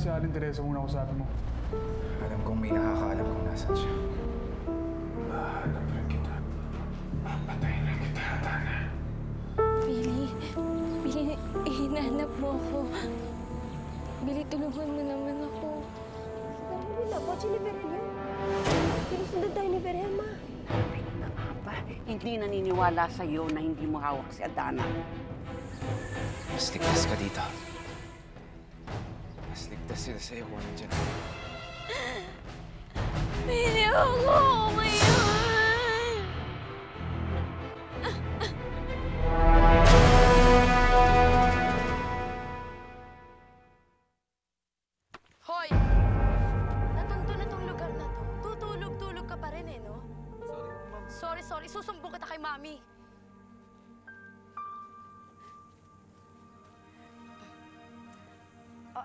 si Aling Teresa muna kausapin mo. Alam kong may nakakaalam kung nasan siya. Mahanap rin kita. Papatayin na kita, Adana. Billy, Billy, hinanap mo ako. Billy, tulungan mo naman ako. Sabi nila, kotse ni Verel yun. Sinusundan tayo ni Verel, ma. Na nga ba? Hindi naniniwala sa'yo na hindi mo hawak si Adana. Mas ligtas ka dito. Mas ligtas sila sa'yo kung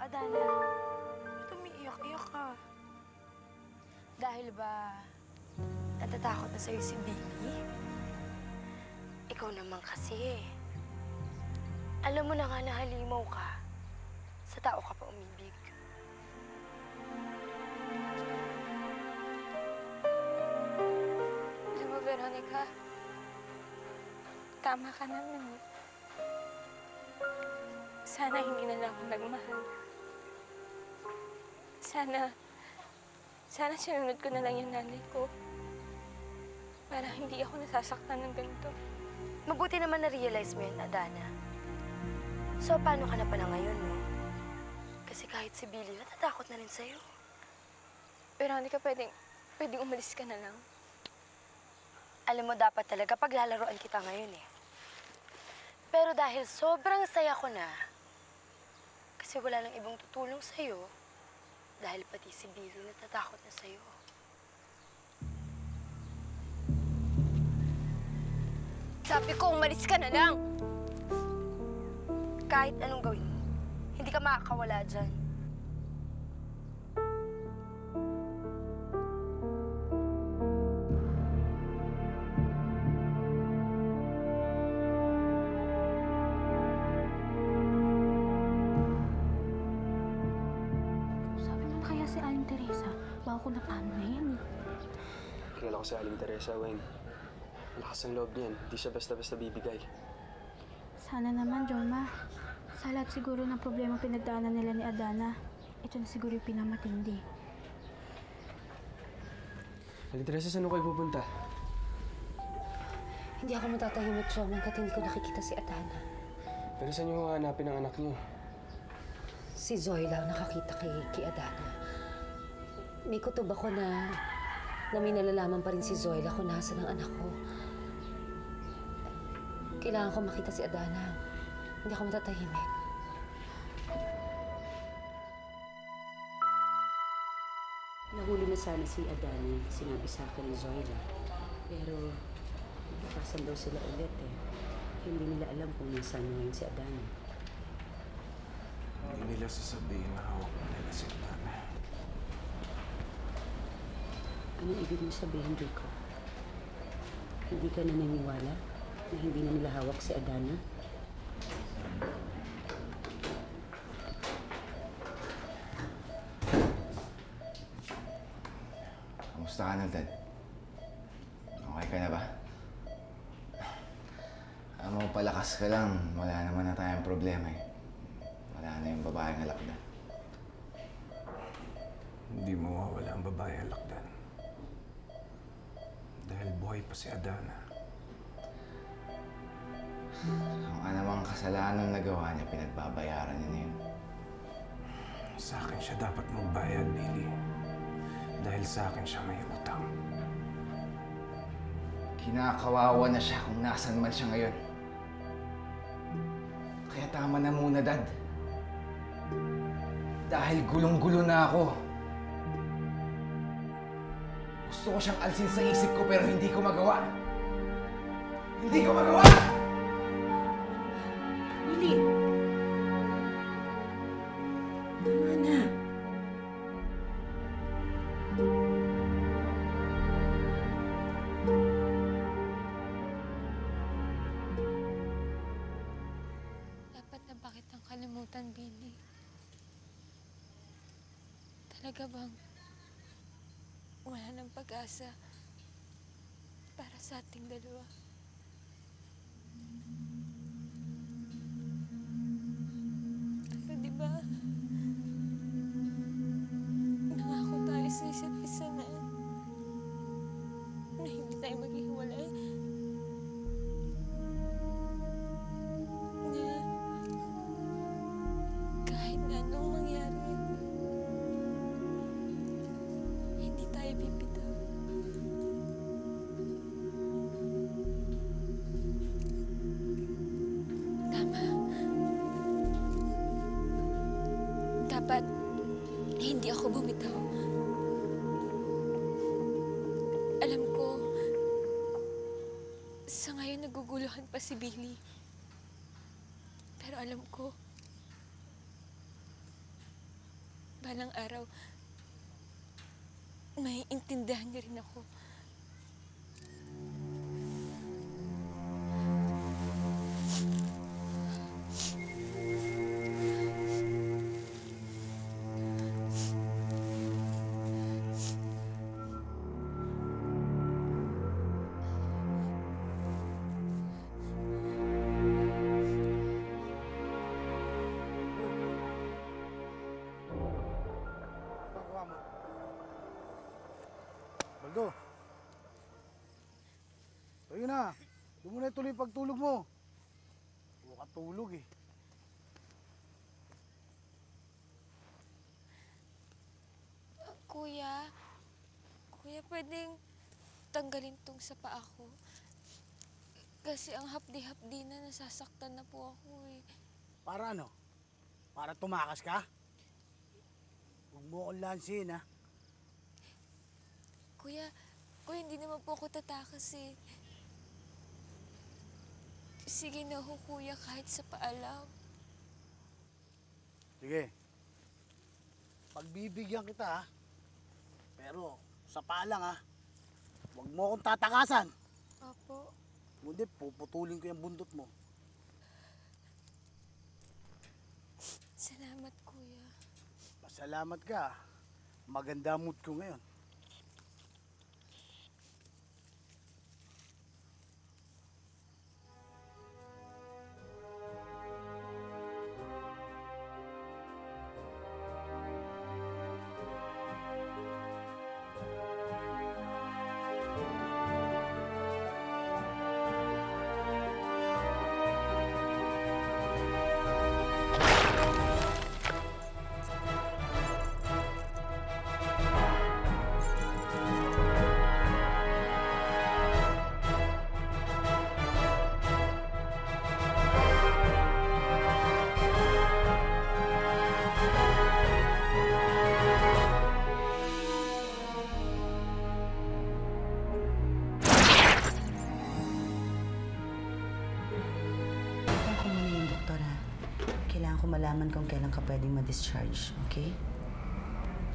Adana. Ba't umiiyak-iyak ka? Dahil ba natatakot na sa'yo si Billy? Ikaw naman kasi. Alam mo na nga na halimaw ka. Sa tao ka pa umibig. Alam mo, Veronica, tama ka naman eh. Sana hindi na lang ako nagmahal. Sana, sana sinunod ko na lang yung nanay ko. Para hindi ako nasasaktan ng ganito. Mabuti naman na-realize mo yun, Adana. So, paano ka na pala ngayon, no? Kasi kahit si Billy, natatakot na rin sa'yo. Veronica, pwedeng, pwedeng umalis ka na lang. Alam mo, dapat talaga paglalaroan kita ngayon, eh. Pero dahil sobrang saya ko na, kasi wala nang ibang tutulong sa'yo, dahil pati si Billy natatakot na sa'yo. Sabi ko, umalis ka na lang! Kahit anong gawin mo, hindi ka makakawala dyan. Teresa, bago ko na plano na yan eh. Kilala ko si Aling Teresa, Wayne. Lakas ang loob niyan. Hindi siya basta-basta bibigay. Sana naman, Joma. Sa lahat siguro ng problema pinagdaanan nila ni Adana, ito na siguro yung pinamatindi. Aling Teresa, saan ko kayo pupunta? Hindi ako matatahimik, Joma, hanggat hindi ko nakikita si Adana. Pero saan niyo hahanapin ang anak niyo? Si Zoe lang nakakita kay, kay Adana. May kutob ako na, na may nalalaman pa rin si Zoila kung nasa ng anak ko. Kailangan ko makita si Adana. Hindi ako matatahimik. Nahuli na sana si Adana, sinabi sa akin ni Zoila. Pero, nagkakasan daw sila ulit eh. Hindi nila alam kung nasaan na ngayon si Adana. Hindi nila sasabihin na hawak na nila si Adana. Anong ibig mo sabihin, Rico? Hindi ka naniniwala na hindi na nila hawak si Adana? Kamusta ka na, Dad? Okay ka na ba? Alam mo, palakas ka lang. Wala naman na tayong problema eh. Wala na yung babaeng alakdan. Hindi mawawala ang babae alakdan. Dahil buhay pa si Adana. Kung anumang kasalanan na gawa niya, pinagbabayaran niya yun. Sa akin siya dapat magbayad, Billy. Dahil sa akin siya may utang. Kinakawawa na siya kung nasan man siya ngayon. Kaya tama na muna, Dad. Dahil gulong-gulo na ako. Gusto ko siyang alsin sa isip ko pero hindi ko magawa. Hindi ko magawa! Lili! Tama na. Dapat na bakit ang kalimutan Billy? Talaga bang wala ng pag-asa para sa ating dalawa? Dapat hindi ako bumitaw. Alam ko, sa ngayon naguguluhan pa si Billy. Pero alam ko, balang araw, may intindihan niya rin ako. Yung pagtulog mo. Huwag ka tulog eh. Kuya, kuya, pwedeng tanggalin tong sa paa ko. Kasi ang hapdi-hapdi na nasasaktan na po ako eh. Para ano? Para tumakas ka? Huwag mo akong lansin ha. Kuya, kuya, hindi naman po ako tatakas eh. Sige na ho, kuya, kahit sa paalam. Sige. Pagbibigyan kita ha. Pero sa paa lang ha. Huwag mo akong tatakasan. Apo. Hindi, puputulin ko yung bundot mo. Salamat, kuya. Pasalamat ka. Maganda mood ko ngayon. Kailangan ko malaman kung kailan ka pwedeng ma-discharge, okay?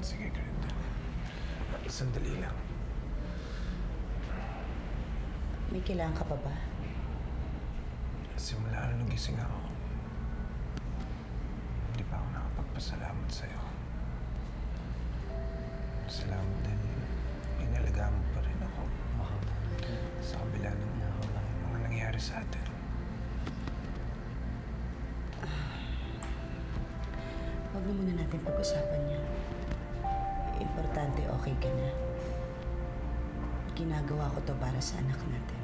Sige, Glenda. Sandali lang. May kailangan ka pa ba? Simula na nagising ako, hindi pa ako nakapagpasalamat sa'yo. Salamat din, inalagaan mo natin pag-usapan yan. Importante okay ka na. Ginagawa ko to para sa anak natin.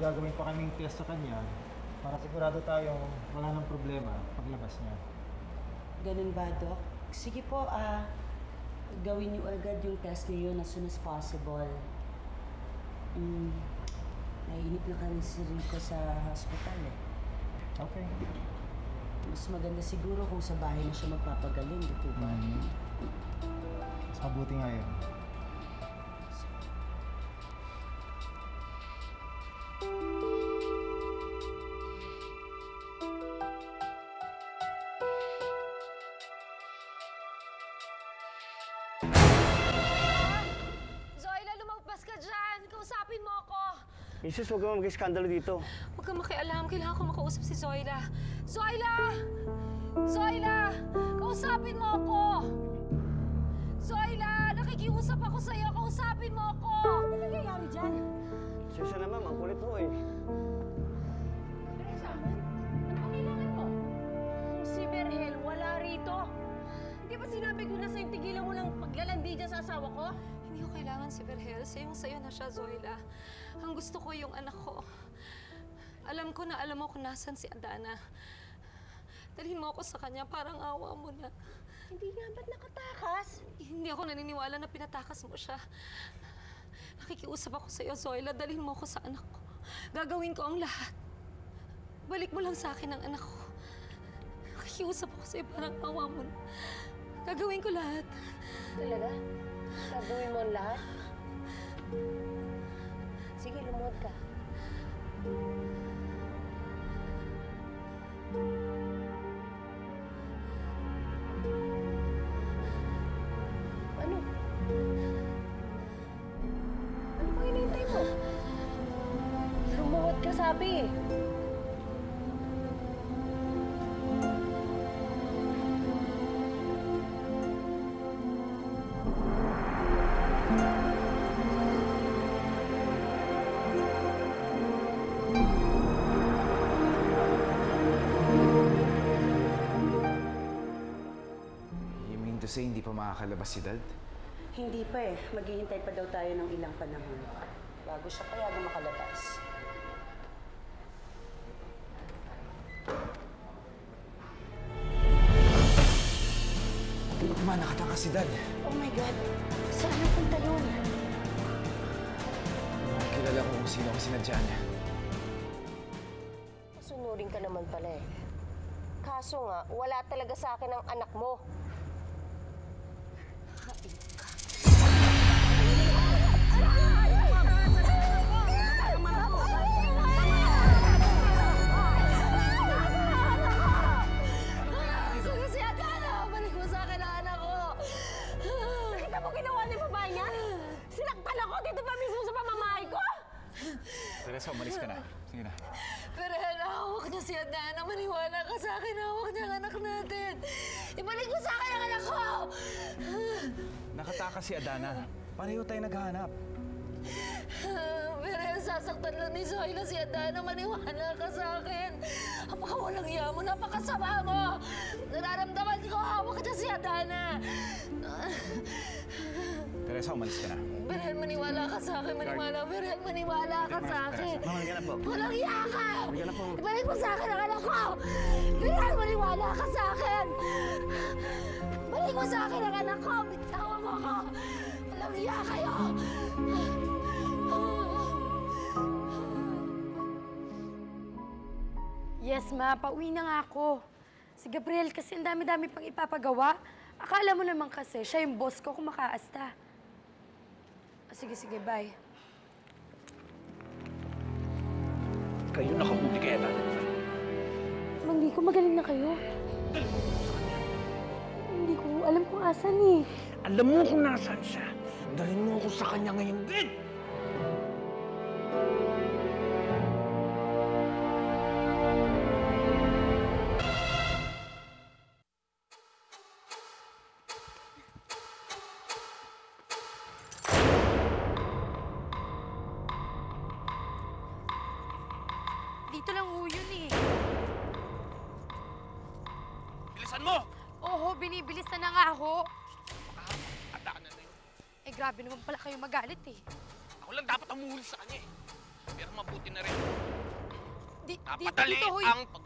Kaming test sa kanya para sigurado tayong wala ng problema paglabas niya. Ganun ba, Doc? Sige po, ah, gawin niyo agad yung test niyo as soon as possible. Mm, naiinip na kami si Rico sa hospital eh. Okay. Mas maganda siguro kung sa bahay na siya magpapagaling, di po ba? Mas mabuti nga yun. Mrs. huwag kang mag-iskandalo dito. Huwag kang makialam. Kailangan ko makausap si Zoila. Zoila! Zoila! Kausapin mo ako! Zoila! Nakikiusap ako sa'yo. Kausapin mo ako! Ano nangyayari dyan? Siyasa na ma'am, ang kulit mo eh. Si Berhel, wala rito. Di ba sinabi ko na sa'yo, tigilan mo lang paglalandi dyan sa asawa ko? Hindi ko kailangan si Berhel. Sayong sayo na siya, Zoila. Ang gusto ko yung anak ko. Alam ko na alam mo kung nasan si Adana. Dalhin mo ako sa kanya, parang awa mo na. Hindi nga ba't nakatakas? Hindi ako naniniwala na pinatakas mo siya. Nakikiusap ako sa'yo, Zoila. Dalhin mo ako sa anak ko. Gagawin ko ang lahat. Balik mo lang sa akin ang anak ko. Nakikiusap ako sa'yo, parang awa mo na. Gagawin ko lahat. Talaga? Gagawin mo ang lahat? Sige, lumuhod ka. Ano? Ano ba hinihintay mo? Lumuhod ka sabi eh. Say hindi pa makakalabas si Dad? Hindi pa eh. Maghihintay pa daw tayo ng ilang panahon. Bago siya payagang makalabas. Ma, nakataka si Dad. Oh my God! Saan napunta yun? Kilala ko kung sino ang sinadya niya. Sunurin ka naman pala eh. Kaso nga, wala talaga sa akin ang anak mo. Maniwala ka sa akin. Hawak niya ang anak natin. Ibalik mo sa akin ang anak ko! Nakataka si Adana. Pareho tayo naghahanap. Pero sasaktan lang ni Zoila si Adana. Maniwala ka sa akin. Napakawalang iya mo. Napakasama mo. Nararamdaman ko. Hawak niya si Adana. Teresa, umalis ka na. Berhen, maniwala ka sa akin. Maniwala. Berhen, maniwala ka sa akin. Mama, halika na po. Walang iya ka! Na po. Ibalik mo sa akin ang anak ko! Berhen, maniwala ka sa akin! Balik mo sa akin ang anak ko! Bitawan mo ako! Walang iya kayo! Yes, ma. Pauwi na nga ako. Si Gabriel kasi ang dami-dami pang ipapagawa. Akala mo naman kasi, siya yung boss ko kung makaasta. Ah, sige, sige, bye. Kayo nakabuti kaya natin. Mang Nico, magaling na kayo. Hindi ko alam kung asan eh. Alam mo kung nasaan siya. Dalhin mo ako sa kanya ngayon din. binibilis na na nga ho. Ata na na yun. Eh, grabe naman pala kayo magalit eh. Ako lang dapat amuhuli sa kanya eh. Pero mabuti na rin. Di, Napadali dito, eh. ang pag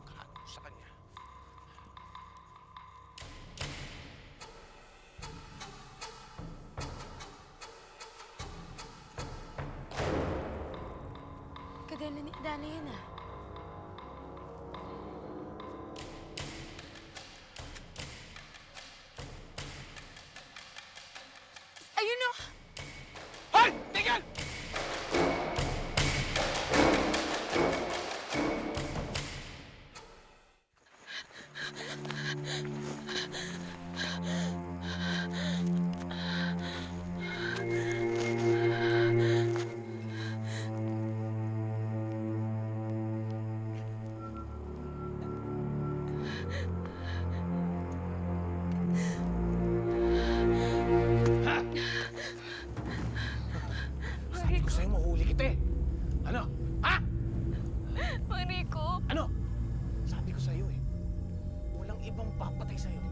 ibang papatay sa'yo,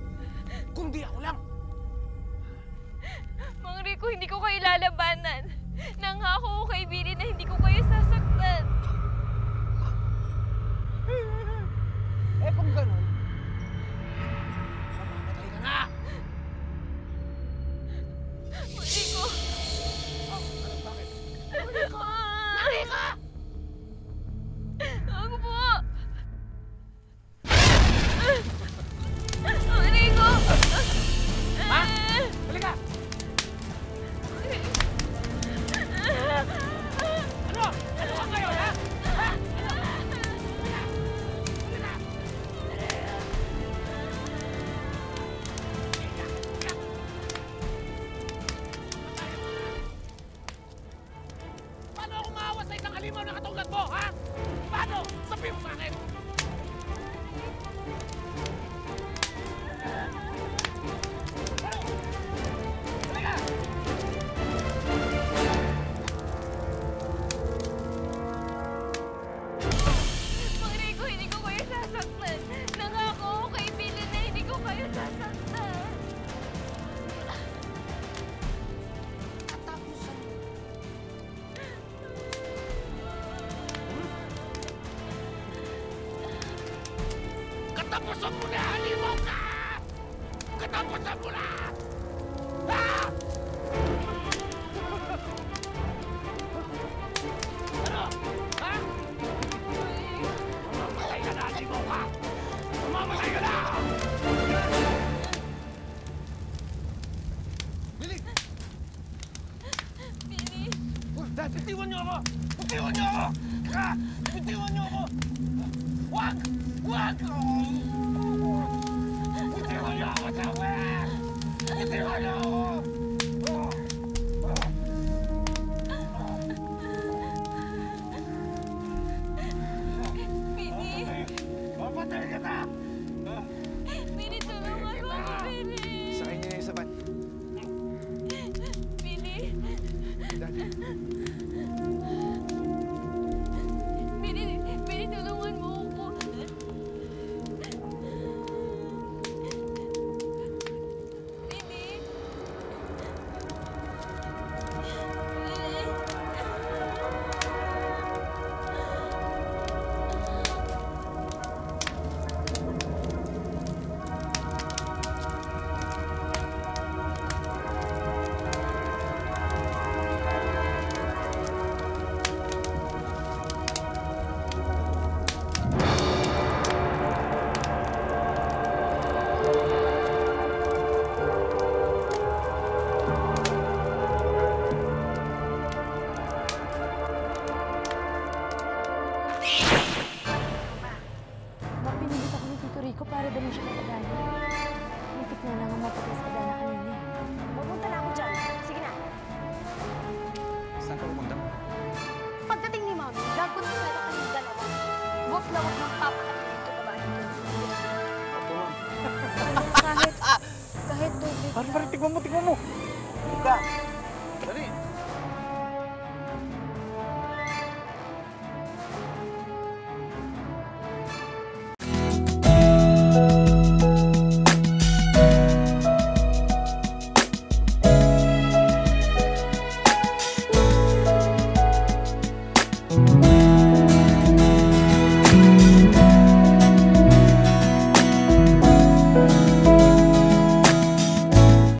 kundi ako lang. Mang Rico, hindi ko kayo lalabanan. Nangako ko kay Billy na hindi ko kayo sasaktan. kosong pula, harimau kah? Ketapa semula! kita. Pagdating ni Mami, lagot na lang kami dalawa. Huwag na huwag nang papakalit ito ba ito. Opo, Ma'am. Ano, kahit, kahit tubig. Parang parang tigman mo, tigman mo. Huwag